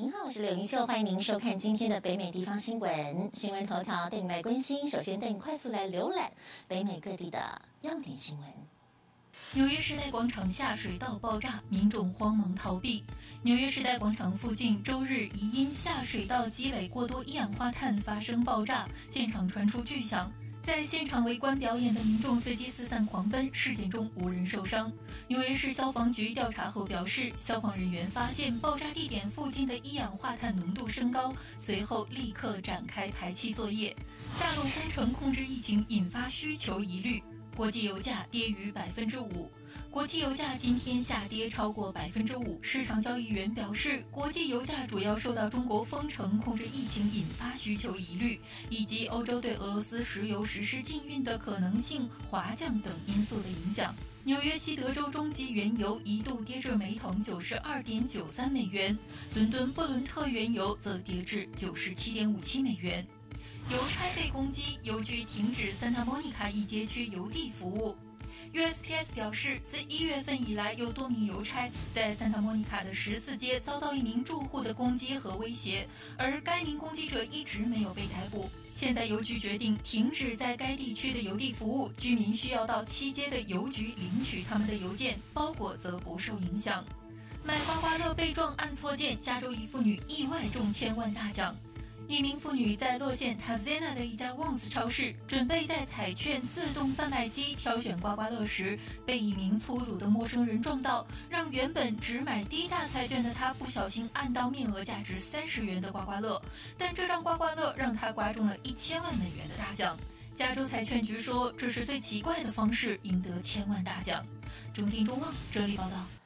您好，我是柳云秀，欢迎您收看今天的北美地方新闻新闻头条，带你来关心。首先带你快速来浏览北美各地的要点新闻。纽约时代广场下水道爆炸，民众慌忙逃避。纽约时代广场附近周日疑因下水道积累过多一氧化碳发生爆炸，现场传出巨响。在现场围观表演的民众随即四散狂奔，事件中无人受伤。纽约市消防局调查后表示，消防人员发现爆炸地点附近的一氧化碳浓度升高，随后立刻展开排气作业。大陆工程控制疫情引发需求疑虑，国际油价跌逾百分之五。国际油价今天下跌超过百分之五，市场交易员表示，国际油价主要受到中国封城控制疫情引发需求疑虑，以及欧洲对俄罗斯石油实施禁运的可能性滑降等因素的影响。纽约西德州中级原油一度跌至每桶九十二点九三美元，伦敦布伦特原油则跌至九十七点五七美元。邮差被攻击，邮局停止三塔莫尼卡一街区邮递服务。USPS 表示，自一月份以来，有多名邮差在三塔莫尼卡的十四街遭到一名住户的攻击和威胁，而该名攻击者一直没有被逮捕。现在邮局决定停止在该地区的邮递服务，居民需要到七街的邮局领取他们的邮件，包裹则不受影响。买刮刮乐被撞按错键，加州一妇女意外中千万大奖。一名妇女在洛县 Tazena 的一家 Wons 超市，准备在彩券自动贩卖机挑选刮刮乐时，被一名粗鲁的陌生人撞到，让原本只买低价彩券的她不小心按到面额价值三十元的刮刮乐，但这张刮刮乐让她刮中了一千万美元的大奖。加州彩券局说，这是最奇怪的方式赢得千万大奖。中听中望，这里报道。